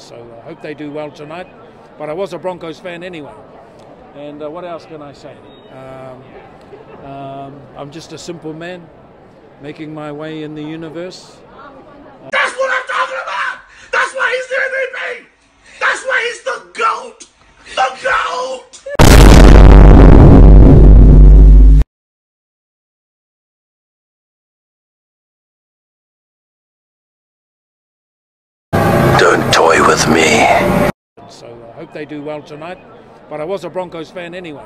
So I hope they do well tonight. But I was a Broncos fan anyway. And uh, what else can I say? Um, um, I'm just a simple man making my way in the universe. That's what I'm talking about! That's why he's the MVP! That's why he's the GOAT! The GOAT! Don't with me. So I hope they do well tonight. But I was a Broncos fan anyway.